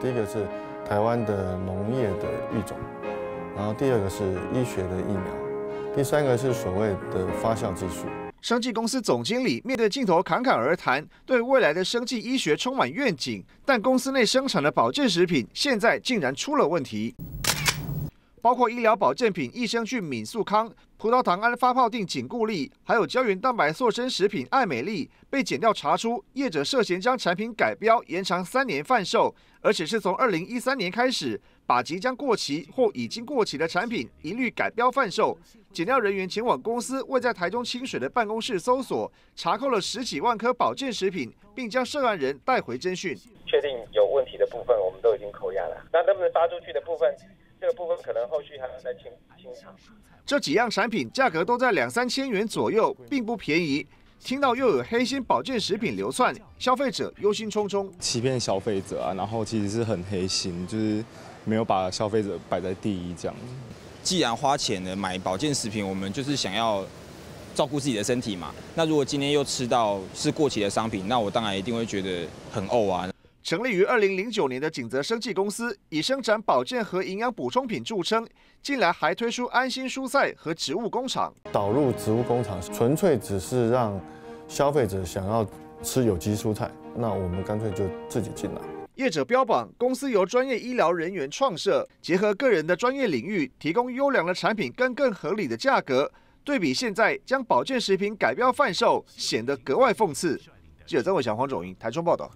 第一个是台湾的农业的育种，然后第二个是医学的疫苗，第三个是所谓的发酵技术。生技公司总经理面对镜头侃侃而谈，对未来的生技医学充满愿景，但公司内生产的保健食品现在竟然出了问题。包括医疗保健品益生菌敏素康、葡萄糖胺发泡定紧固力，还有胶原蛋白塑身食品爱美丽，被检调查出业者涉嫌将产品改标延长三年贩售，而且是从二零一三年开始，把即将过期或已经过期的产品一律改标贩售。检调人员前往公司位在台中清水的办公室搜索，查扣了十几万颗保健食品，并将涉案人带回侦讯。确定有问题的部分，我们都已经扣押了。那他们发出去的部分？这个部分可能后续还要再清清查。这几样产品价格都在两三千元左右，并不便宜。听到又有黑心保健食品流窜，消费者忧心忡忡，欺骗消费者啊！然后其实是很黑心，就是没有把消费者摆在第一这样。既然花钱的买保健食品，我们就是想要照顾自己的身体嘛。那如果今天又吃到是过期的商品，那我当然一定会觉得很呕啊。成立于二零零九年的景泽生技公司，以生产保健和营养补充品著称，近来还推出安心蔬菜和植物工厂。导入植物工厂，纯粹只是让消费者想要吃有机蔬菜，那我们干脆就自己进来。业者标榜公司由专业医疗人员创设，结合个人的专业领域，提供优良的产品跟更合理的价格。对比现在将保健食品改标贩售，显得格外讽刺。记者曾伟祥、黄种英台中报道。